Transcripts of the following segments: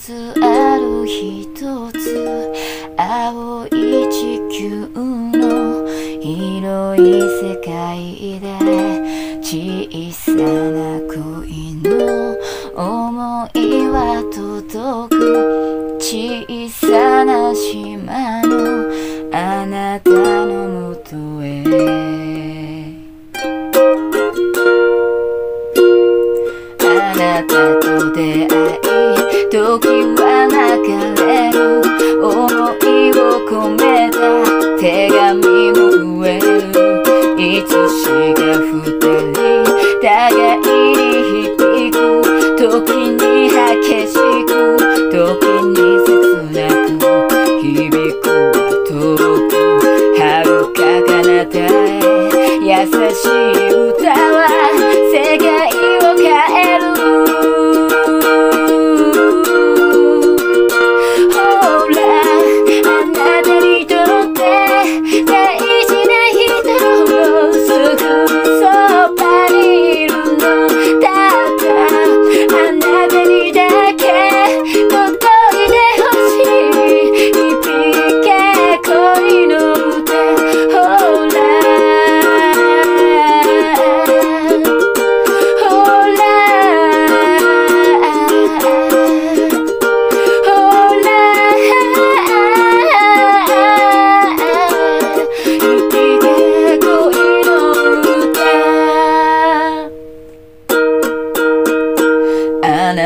数ある一つ青い地球の広い世界で小さな恋の想いは届く。小さな幸界に響く。時に激しく時に切なく響く遠く。遥か彼方へ。優しい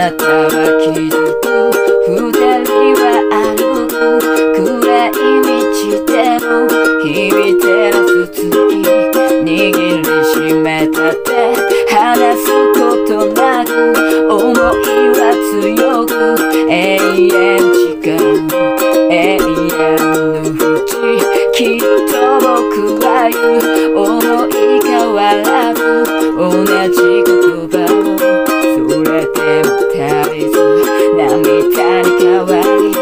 acabar aqui mecánica varia.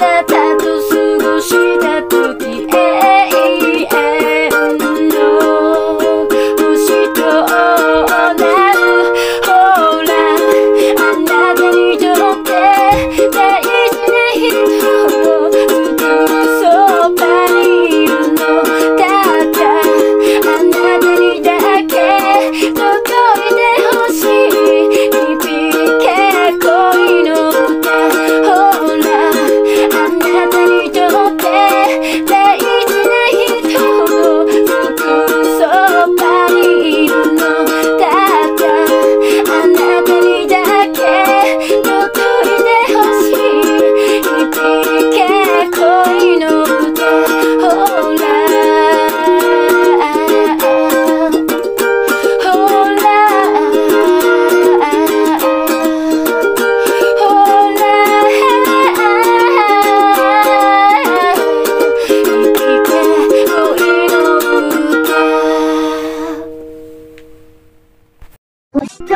da da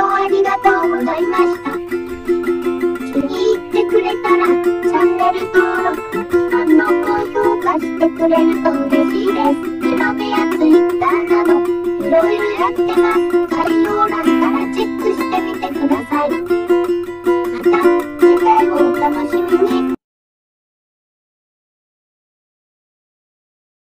ありがとうございました。気に入ってくれたら、チャンネル登録、あの、高評価してくれると嬉しいです。リロベや Twitter など、いろいろやってます。概要欄